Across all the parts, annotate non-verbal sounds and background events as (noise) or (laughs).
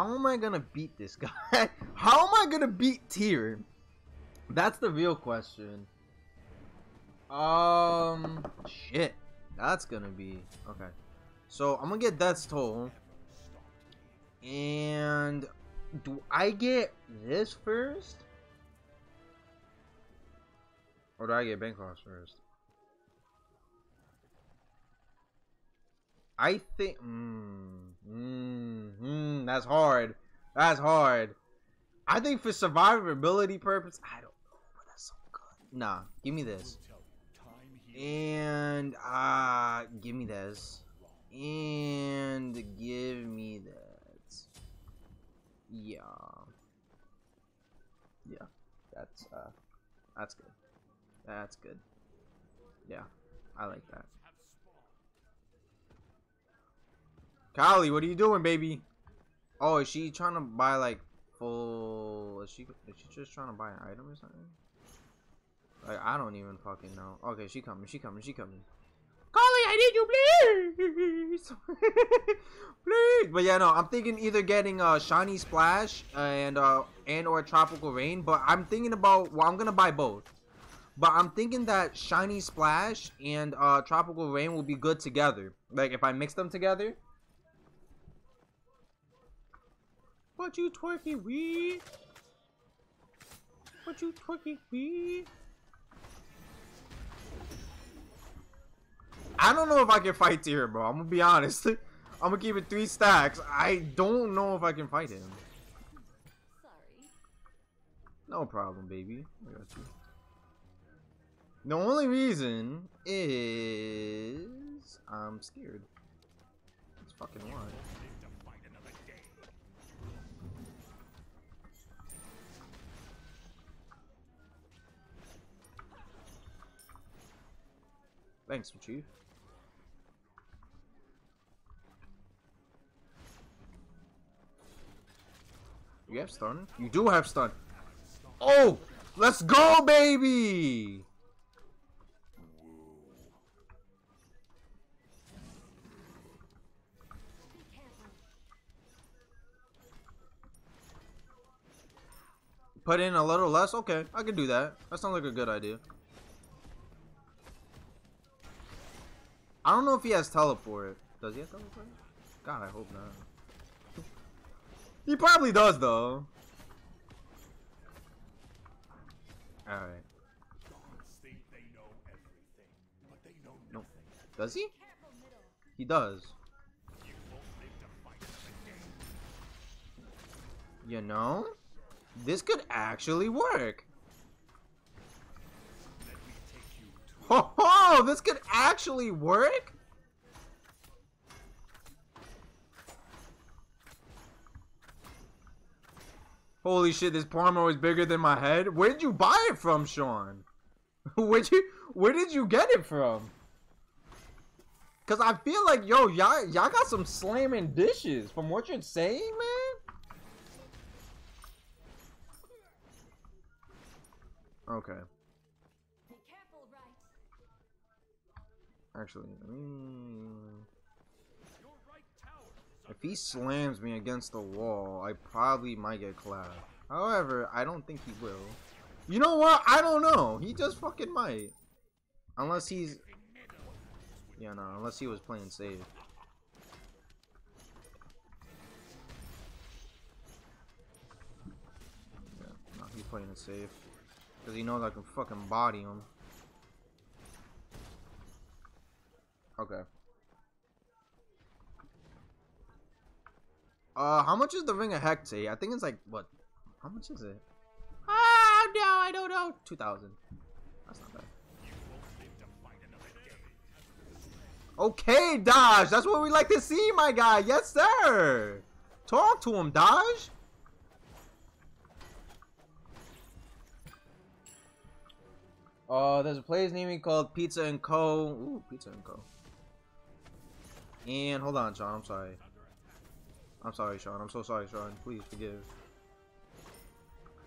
how am I gonna beat this guy? (laughs) how am I gonna beat Tyr? That's the real question. Um, shit. That's gonna be okay. So I'm gonna get Death's Toll, and do I get this first, or do I get Bancroft first? I think. Mm, mm, mm, that's hard. That's hard. I think for survivability purpose, I don't know, but that's so good. Nah, give me this. And uh give me this. And give me that. Yeah. Yeah. That's uh that's good. That's good. Yeah. I like that. Kali, what are you doing, baby? Oh, is she trying to buy like full? Is she is she just trying to buy an item or something? Like I don't even fucking know. Okay, she coming. She coming. She coming. Kali, I need you, please, (laughs) please. But yeah, no, I'm thinking either getting a uh, shiny splash and uh and or tropical rain. But I'm thinking about well, I'm gonna buy both. But I'm thinking that shiny splash and uh tropical rain will be good together. Like if I mix them together. What you twerky wee? What you twerky wee? I don't know if I can fight here, bro. I'm gonna be honest. (laughs) I'm gonna keep it three stacks. I don't know if I can fight him. Sorry. No problem, baby. I got you. The only reason is I'm scared. It's fucking why. Thanks, Chief. You have stun? You do have stun. Oh! Let's go, baby! Put in a little less? Okay, I can do that. That sounds like a good idea. I don't know if he has teleport. Does he have teleport? God, I hope not. he probably does, though. Alright. No. Does he? He does. You know? This could actually work. Oh, this could actually work? Holy shit, this Parmo is bigger than my head. Where did you buy it from, Sean? (laughs) Where'd you, where did you get it from? Cause I feel like, yo, y'all y'all got some slamming dishes from what you're saying, man. Okay. Actually, if he slams me against the wall, I probably might get clapped. However, I don't think he will. You know what? I don't know. He just fucking might. Unless he's... Yeah, no, unless he was playing safe. Yeah, no, he's playing it safe. Because he knows I can fucking body him. Okay. Uh, how much is the Ring of Hecate? I think it's like, what? How much is it? Ah, no, I don't know. 2,000. That's not bad. Okay, Dodge. That's what we like to see, my guy. Yes, sir. Talk to him, Dodge. Uh, there's a place near me called Pizza and Co. Ooh, Pizza and Co. And hold on, Sean. I'm sorry. I'm sorry, Sean. I'm so sorry, Sean. Please forgive.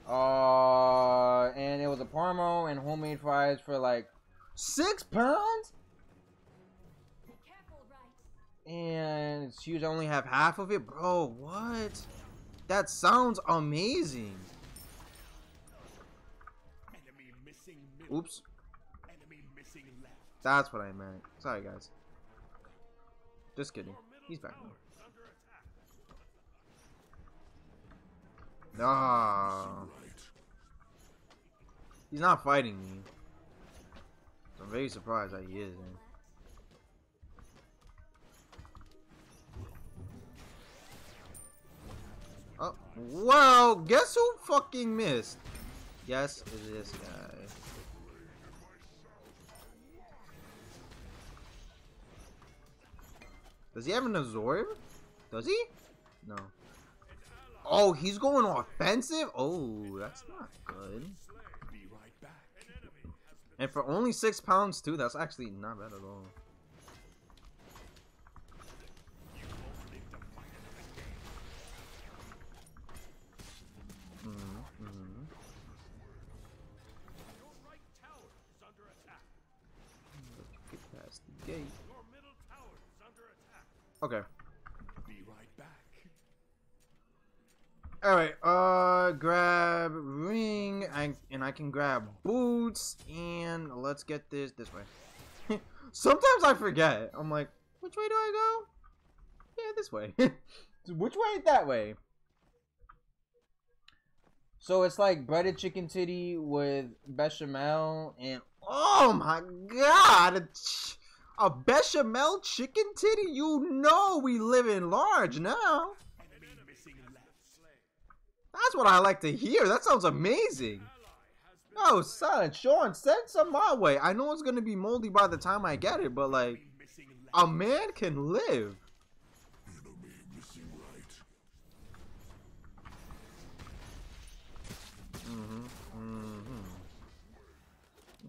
Uh, and it was a parmo and homemade fries for like six pounds. And she only have half of it, bro. What? That sounds amazing. Oops. That's what I meant. Sorry, guys. Just kidding. He's back. No. He's not fighting me. I'm very surprised that he is. Man. Oh, well, guess who fucking missed? Yes, it is this guy. Does he have an Azor? Does he? No. Oh, he's going offensive? Oh, that's not good. And for only six pounds too, that's actually not bad at all. Mhm, mhm. Your right tower is under attack. Get past the gate. Your middle tower is under attack. Okay. Be right back. All right. Uh, grab ring, and and I can grab boots, and let's get this this way. (laughs) Sometimes I forget. I'm like, which way do I go? Yeah, this way. (laughs) which way? That way. So it's like breaded chicken titty with bechamel and oh my god, a, bechamel chicken titty. You know we live in large now. That's what I like to hear. That sounds amazing. Oh, son, Sean, send some my way. I know it's gonna be moldy by the time I get it, but like, a man can live. Mm-hmm. Mm-hmm.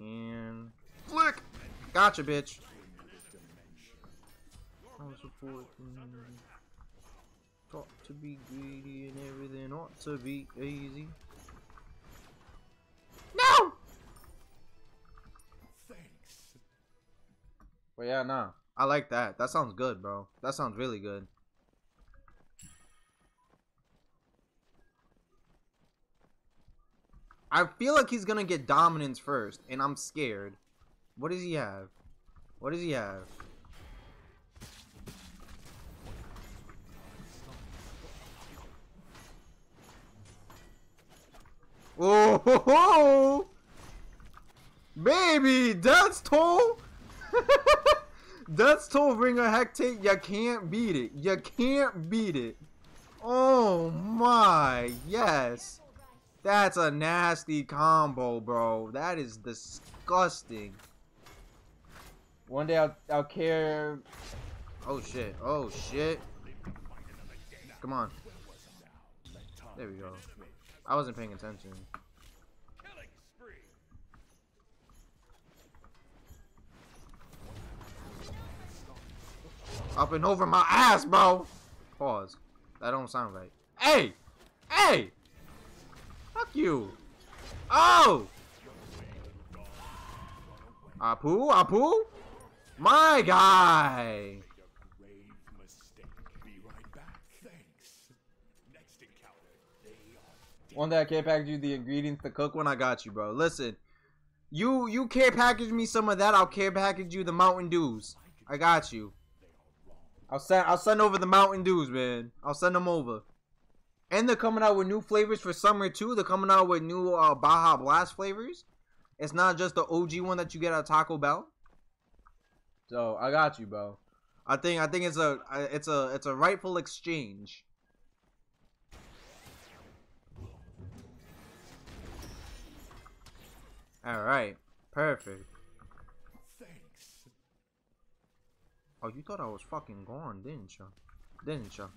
And flick. Gotcha, bitch. I was support. Taught to be greedy and everything ought to be easy. No. Thanks. But yeah, nah. I like that. That sounds good, bro. That sounds really good. I feel like he's gonna get dominance first, and I'm scared. What does he have? What does he have? Oh, ho, (laughs) ho. baby, that's tall. (laughs) that's tall. Ring a Hecate. You can't beat it. You can't beat it. Oh my, yes. That's a nasty combo, bro. That is disgusting. One day I'll, I'll care. Oh shit. Oh shit. Come on. There we go. I wasn't paying attention. Up and over my ass, bro. Pause. That don't sound right. Hey! Hey! Fuck you. Oh! Apu? Apu? My guy! Right. Thanks. Next encounter. One day I care package you the ingredients to cook when I got you, bro. Listen. You you care package me some of that, I'll care package you the Mountain Dews. I got you. I'll send I'll send over the Mountain Dews, man. I'll send them over. And they're coming out with new flavors for summer too. They're coming out with new uh, Baja Blast flavors. It's not just the OG one that you get at Taco Bell. So I got you, bro. I think I think it's a it's a it's a rightful exchange. All right, perfect. Thanks. Oh, you thought I was fucking gone, didn't you? Didn't you?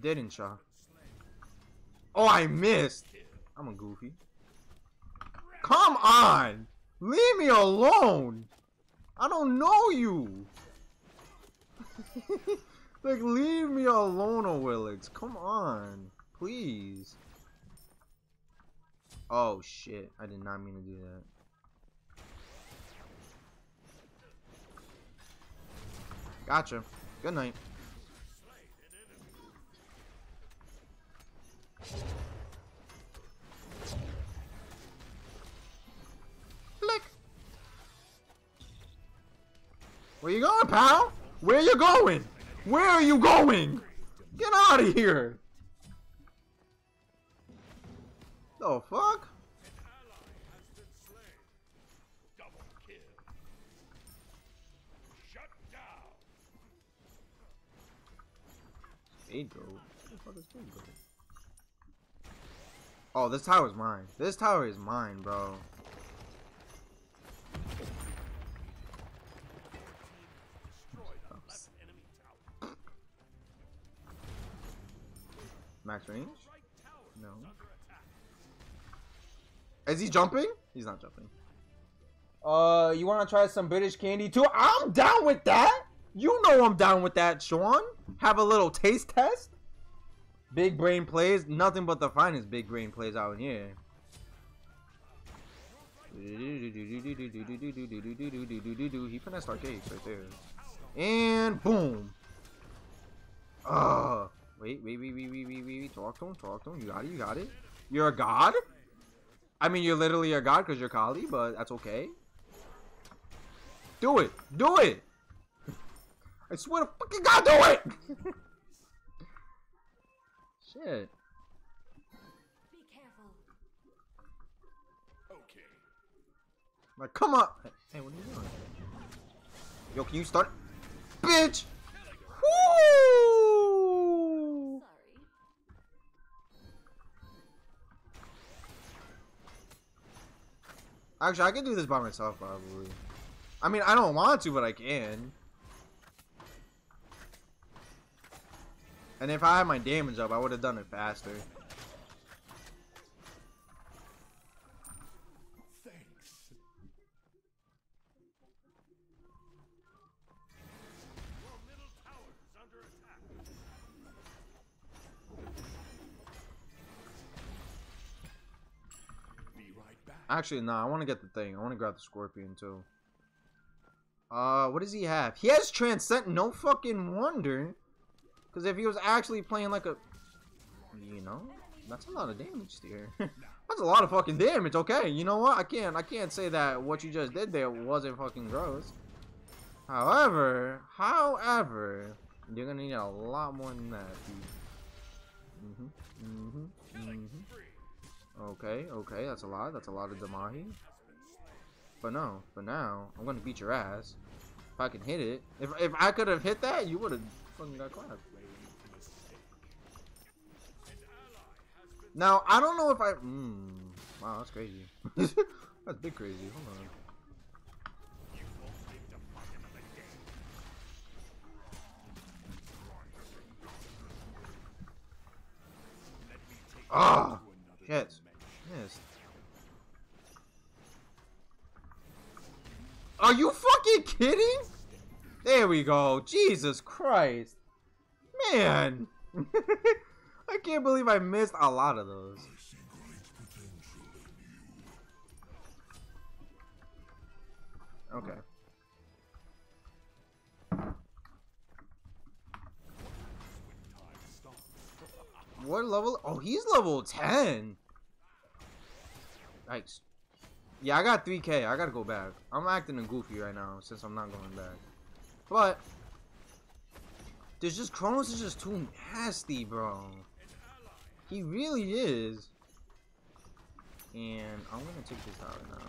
Didn't you? Oh, I missed. I'm a goofy. Come on! Leave me alone! I don't know you! (laughs) like, leave me alone, Willix. Come on. Please. Oh shit, I did not mean to do that. Gotcha. Good night. Look. Where you going, pal? Where you going? Where are you going? Get out of here! The fuck? Is? Oh, this tower's mine. This tower is mine, bro. Tower. Max range? Is he jumping? He's not jumping. Uh, you want to try some British candy too? I'm down with that. You know I'm down with that, Sean. Have a little taste test. Big brain plays. Nothing but the finest big brain plays out here. He finessed start cakes right there. And boom. Uh, wait, wait, wait, wait, wait, wait, wait. Talk to him, talk to him. You got it, you got it. You're a god? I mean, you're literally a god because you're Kali, but that's okay. Do it! Do it! (laughs) I swear to fucking God, do it! (laughs) Shit. Be careful. Okay. Like, come on! Hey, what are you doing? Yo, can you start? Bitch! Woo! Actually, I can do this by myself, probably. I mean, I don't want to, but I can. And if I had my damage up, I would have done it faster. Actually, no, I want to get the thing. I want to grab the scorpion, too. Uh, what does he have? He has Transcend. No fucking wonder. Because if he was actually playing like a... You know? That's a lot of damage there. (laughs) That's a lot of fucking damage. Okay, you know what? I can't, I can't say that what you just did there wasn't fucking gross. However, however, you're gonna need a lot more than that, dude. Mhm, mhm, mhm. Okay, okay, that's a lot. That's a lot of Damahi. But no, but now I'm gonna beat your ass. If I can hit it, if if I could have hit that, you would have fucking got clapped. Now I don't know if I. Mm, wow, that's crazy. (laughs) that's big crazy. Hold on. You won't Are you fucking kidding? There we go. Jesus Christ. Man. (laughs) I can't believe I missed a lot of those. Okay. What level? Oh, he's level 10. Nice. Yeah, I got 3k. I gotta go back. I'm acting goofy right now since I'm not going back. But there's just Chronos is just too nasty, bro. He really is. And I'm gonna take this out now.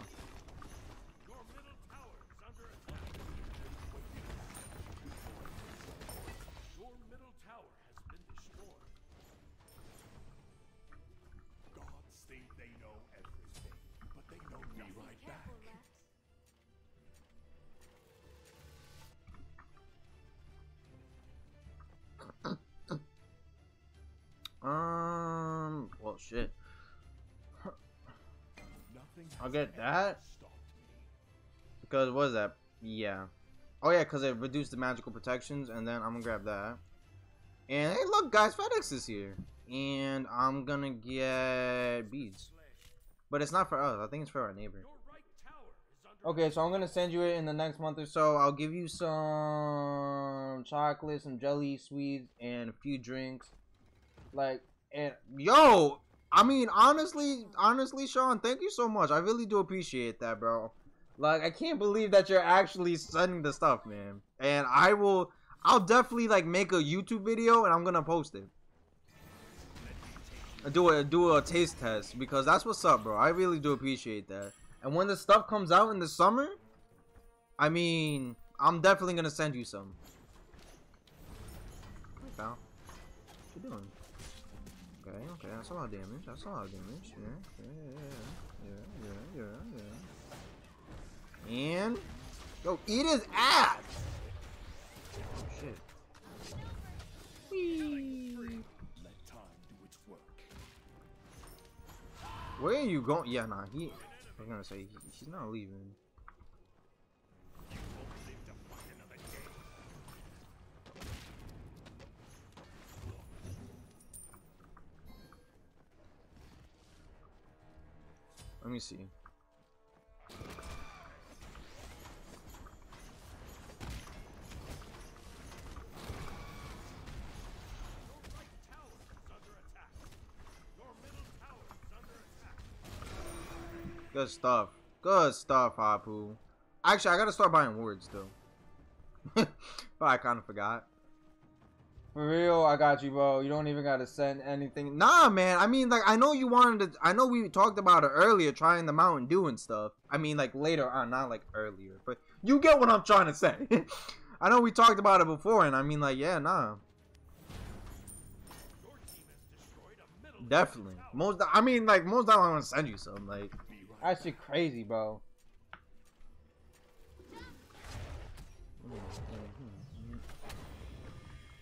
Um. Well, shit. I'll get that. Because what is that? Yeah. Oh yeah, because it reduced the magical protections, and then I'm gonna grab that. And hey, look, guys, FedEx is here, and I'm gonna get beads, but it's not for us. I think it's for our neighbor. Your right tower is under Okay, so I'm gonna send you it in the next month or so. I'll give you some chocolate, some jelly, sweets, and a few drinks. Like, and yo, I mean, honestly, honestly, Sean, thank you so much. I really do appreciate that, bro. Like I can't believe that you're actually sending the stuff, man. And I will I'll definitely like make a YouTube video and I'm gonna post it. Do a do a taste test because that's what's up, bro. I really do appreciate that. And when the stuff comes out in the summer, I mean, I'm definitely gonna send you some. What you doing? Okay, okay, that's a lot of damage. That's a lot of damage. Yeah, yeah, yeah, yeah, yeah, yeah. And yo, eat his ass. Oh. Where are you going? Yeah, nah, he. I was gonna say he, he's not leaving. Me see. Good stuff. Good stuff, Hapu. Actually, I gotta start buying words though. (laughs) but I kind of forgot. For real, I got you, bro. You don't even gotta send anything. Nah, man. I mean, like, I know you wanted to. I know we talked about it earlier, trying the Mountain Dew and stuff. I mean, like later on, not like earlier, but you get what I'm trying to say. (laughs) I know we talked about it before, and I mean, like, yeah, nah, definitely. Most, I mean, like, most time I'm gonna send you some. Like, that shit crazy, bro. Hmm.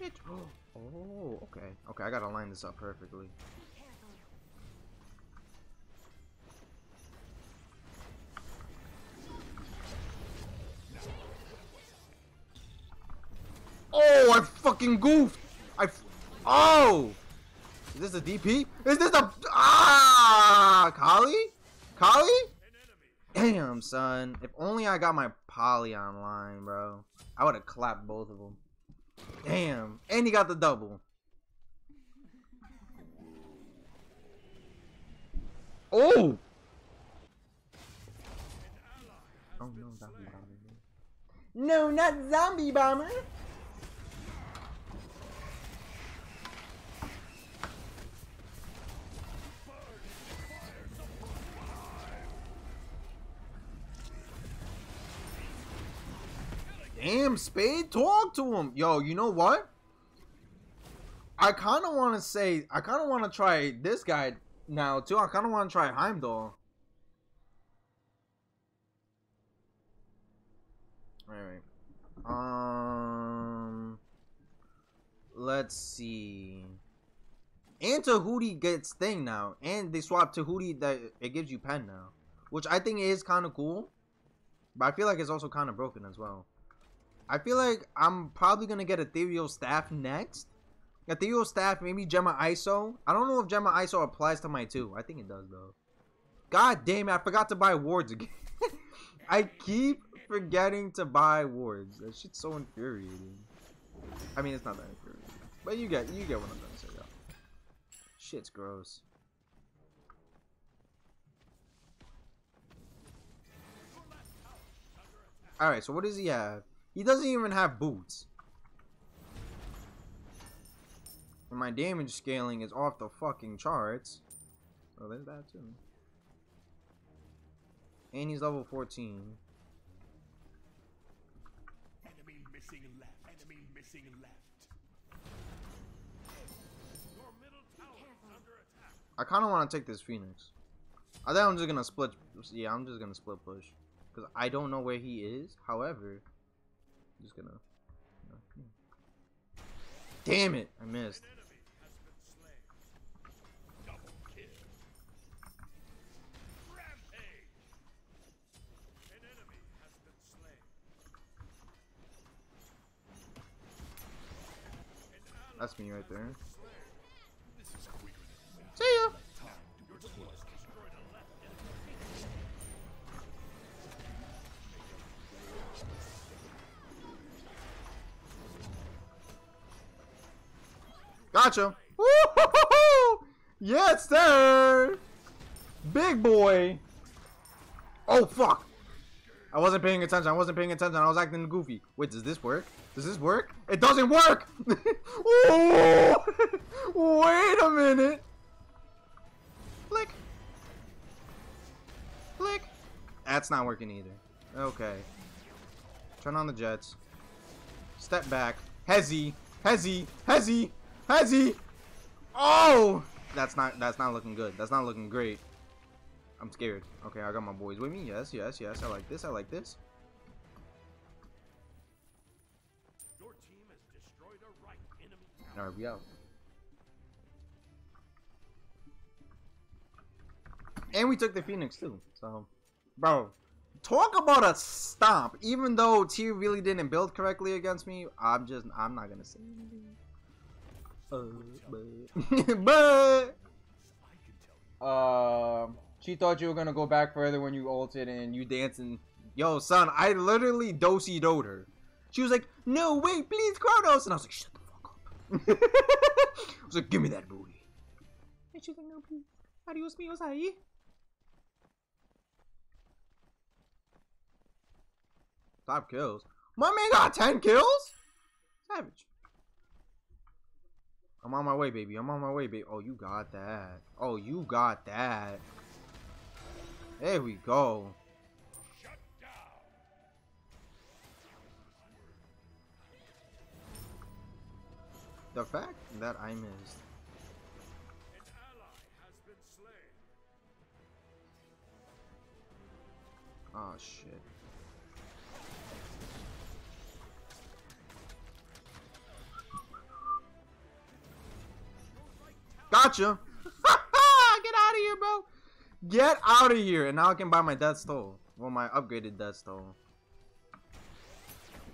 (gasps) Oh, okay. Okay, I gotta line this up perfectly. Oh, I fucking goofed. I. Oh. Is this a DP? Is this a ah Kali? Kali? Damn, son. If only I got my poly online, bro. I would have clapped both of them. Damn. And he got the double. Oh. Oh no, zombie bomber. No, not zombie bomber. Spade, talk to him. Yo, you know what? I kind of want to say, I kind of want to try this guy now, too. I kind of want to try Heimdall. Alright. Um. Let's see. And Tahuti gets thing now. And they swap Tahuti that it gives you pen now. Which I think is kind of cool. But I feel like it's also kind of broken as well. I feel like I'm probably gonna get Ethereal Staff next. Ethereal Staff, maybe Gemma ISO. I don't know if Gemma ISO applies to my two. I think it does though. God damn it, I forgot to buy wards again. (laughs) I keep forgetting to buy wards. That shit's so infuriating. I mean, it's not that infuriating, but you get you get what I'm to say, yo. Shit's gross. All right, so what does he have? He doesn't even have boots. And my damage scaling is off the fucking charts. So there's that too. And he's level 14. Enemy missing left. Enemy missing left. Your middle tower under attack. I kind of want to take this Phoenix. I think I'm just gonna split. Yeah, I'm just gonna split push because I don't know where he is. However, just gonna. you hmm. Damn it! I missed. That's me right there. See ya. Gotcha. Yes, sir. Big boy. Oh fuck. I wasn't paying attention. I wasn't paying attention. I was acting goofy. Wait, does this work? Does this work? It doesn't work! (laughs) Wait a minute! Flick! Flick! That's not working either. Okay. Turn on the jets. Step back. Hezzy! Hezzy! Hezzy! Hezzy! Oh! That's not that's not looking good. That's not looking great. I'm scared. Okay, I got my boys with me. Yes, yes, yes. I like this. I like this. Your team has destroyed a right enemy. Alright, we out. And we took the Phoenix too. So, bro, talk about a stomp. Even though T really didn't build correctly against me, I'm just I'm not gonna say anything. Uh, but, but I can tell you. um, she thought you were gonna go back further when you ulted and you dancing. Yo, son, I literally dosey doed her. She was like, "No, wait, please, Chronos," and I was like, "Shut the fuck up." (laughs) I was like, "Give me that booty." And she was like, "No, please, adios míos ahí." Five kills. My man got ten kills. Savage. I'm on my way, baby. I'm on my way, baby. Oh, you got that. Oh, you got that. There we go. The fact that I missed. Oh shit. Gotcha. (laughs) Get out of here, bro. Get out of here. And now I can buy my Death's Toll. Well, my upgraded Death's Toll.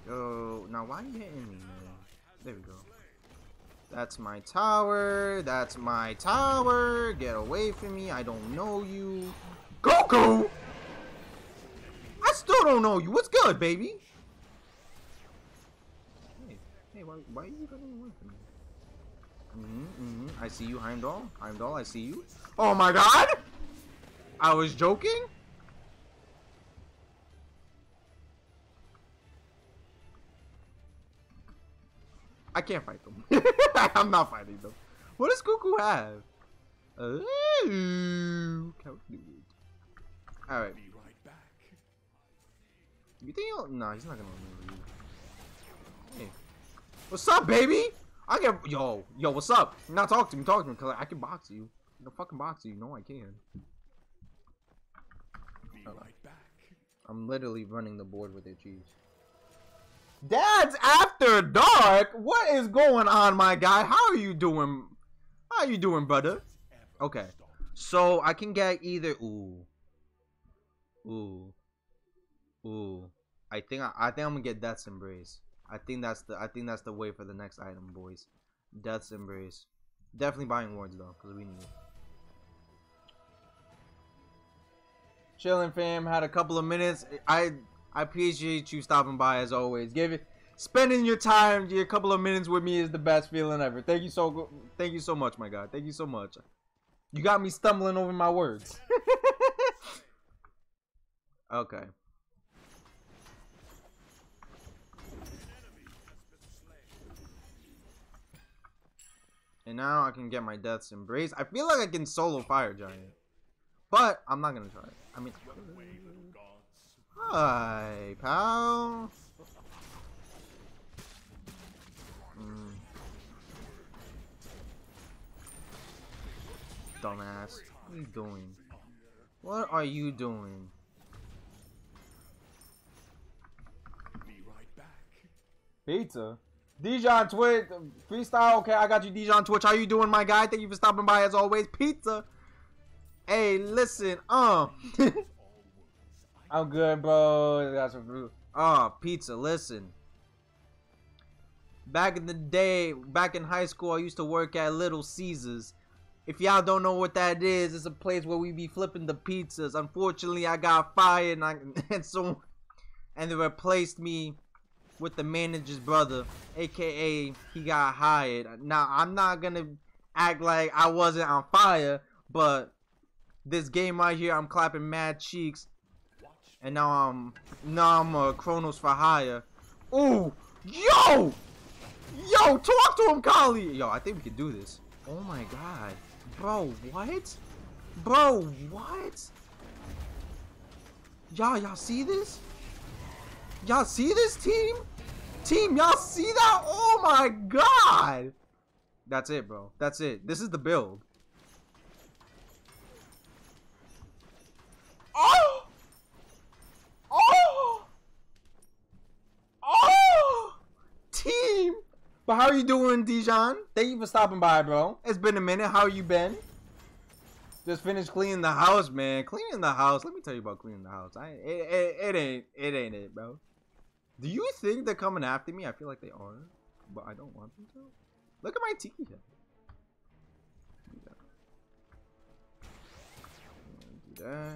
Yo, now why are you hitting me? There we go. That's my tower. That's my tower. Get away from me. I don't know you. Goku! I still don't know you. What's good, baby? Hey, hey, why, why are you running away from me? Mm-hmm, mm-hmm. I see you, Heimdall. Heimdall, I see you. Oh my god! I was joking? I can't fight them. (laughs) I'm not fighting them. What does Goku have? Ooh, couch dude. Alright. Be right back. You think he'll? No, he's not gonna remember you. Hey, what's up, baby? I get yo, yo, what's up? Not talk to me, talk to me, cause I can box you. I can fucking box you. No, I can. Be right back. I'm literally running the board with it, cheese. Dad's after dark. What is going on, my guy? How are you doing? How are you doing, brother? Okay. So I can get either ooh, ooh, ooh. I think I, I think I'm gonna get Death's Embrace. I think that's the I think that's the way for the next item, boys. Death's Embrace. Definitely buying wards though, cause we need it. Chilling, fam. Had a couple of minutes. I I appreciate you stopping by as always. Give it spending your time, your couple of minutes with me is the best feeling ever. Thank you so thank you so much, my God. Thank you so much. You got me stumbling over my words. (laughs) okay. And now I can get my Death's Embrace. I feel like I can solo Fire Giant. But I'm not gonna try it. I mean Way, little gods. Hi, pal. Mm. Dumbass. What are you doing? What are you doing? Be right back. Pizza. Dijon Twitch. Freestyle. Okay, I got you, Dijon Twitch. How you doing, my guy? Thank you for stopping by as always. Pizza. Hey, listen. Um. I (laughs) I'm good, bro. Got some food. Ah, pizza. Listen. Back in the day, back in high school, I used to work at Little Caesars. If y'all don't know what that is, it's a place where we be flipping the pizzas. Unfortunately, I got fired, and, I, (laughs) and so, and they replaced me with the manager's brother, aka he got hired. Now I'm not gonna act like I wasn't on fire, but this game right here, I'm clapping mad cheeks And now I'm now I'm uh, Chronos for hire. Ooh, yo, yo, talk to him, Kali. Yo, I think we can do this. Oh my god, bro, what? Bro, what? Y'all, y'all see this? Y'all see this team? Team, y'all see that? Oh my god! That's it, bro. That's it. This is the build. Oh! Oh! Oh! Team! But how are you doing, Dijon? Thank you for stopping by, bro. It's been a minute. How you been? Just finished cleaning the house, man. Cleaning the house. Let me tell you about cleaning the house. I it, it, it ain't it ain't it, bro. Do you think they're coming after me? I feel like they are, but I don't want them to. Look at my head. Do that.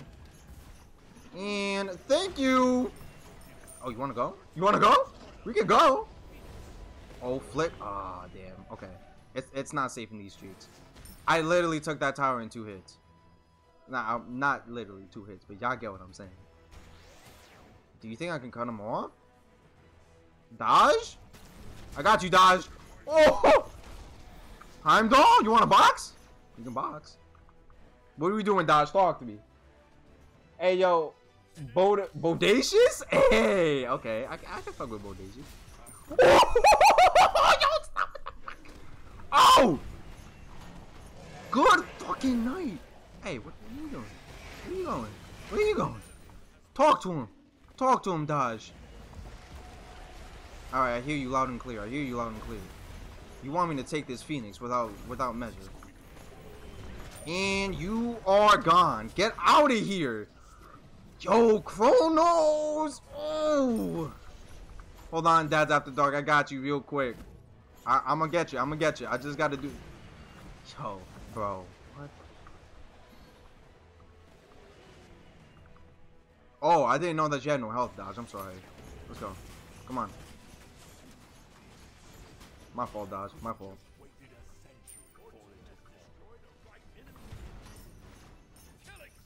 And thank you. Oh, you want to go? You want to go? We can go. Oh, flip. Ah, damn. Okay. It's, it's not safe in these streets. I literally took that tower in two hits. Nah, not literally two hits, but y'all get what I'm saying. Do you think I can cut him off? Dodge? I got you, Dodge. Oh! I'm Heimdall, you want a box? You can box. What are we doing, Dodge? Talk to me. Hey, yo. Bod bodacious? Hey, okay. I, I can fuck with bodacious. (laughs) yo, stop Oh! Good fucking night. Hey, what, what are you doing? Where are you going? Where are you going? Talk to him. Talk to him, Dodge. Alright, I hear you loud and clear. I hear you loud and clear. You want me to take this Phoenix without without measure. And you are gone. Get out of here. Yo, Chronos! Oh! Hold on, Dad's After Dark. I got you real quick. I I'm gonna get you. I'm gonna get you. I just gotta do... Yo, bro. What? Oh, I didn't know that you had no health, Dodge. I'm sorry. Let's go. Come on. My fault, Dodge. My fault.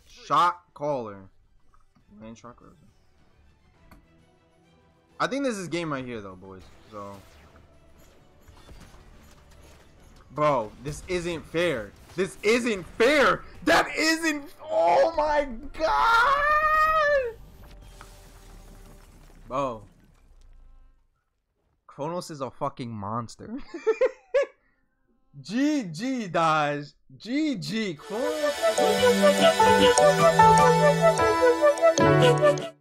Shot caller. Man. I think this is game right here, though, boys. So, bro, this isn't fair. This isn't fair. That isn't. Oh my god, bro. Chronos is a fucking monster. GG, Dodge. GG. Chronos. (laughs)